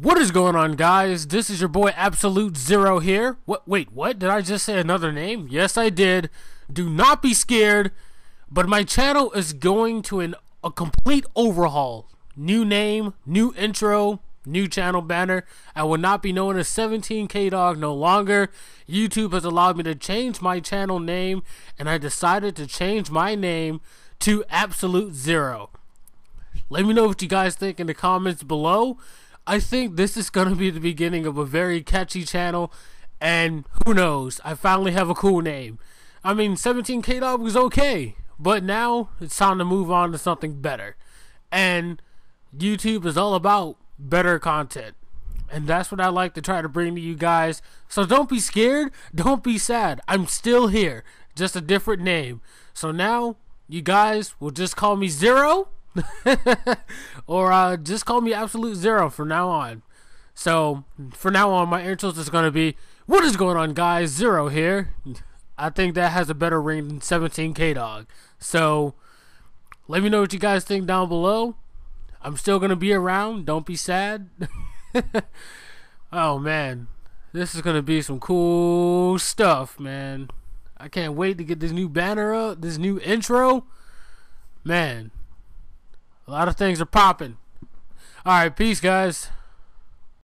What is going on, guys? This is your boy Absolute Zero here. What? Wait, what? Did I just say another name? Yes, I did. Do not be scared. But my channel is going to an, a complete overhaul. New name, new intro, new channel banner. I will not be known as 17K Dog no longer. YouTube has allowed me to change my channel name, and I decided to change my name to Absolute Zero. Let me know what you guys think in the comments below. I think this is going to be the beginning of a very catchy channel, and who knows? I finally have a cool name. I mean, 17K Dog was okay, but now it's time to move on to something better. And YouTube is all about better content. And that's what I like to try to bring to you guys. So don't be scared. Don't be sad. I'm still here. Just a different name. So now you guys will just call me Zero. or uh, just call me Absolute Zero from now on. So, for now on, my intros is going to be What is going on, guys? Zero here. I think that has a better ring than 17K Dog. So, let me know what you guys think down below. I'm still going to be around. Don't be sad. oh, man. This is going to be some cool stuff, man. I can't wait to get this new banner up, this new intro. Man, a lot of things are popping. All right, peace, guys.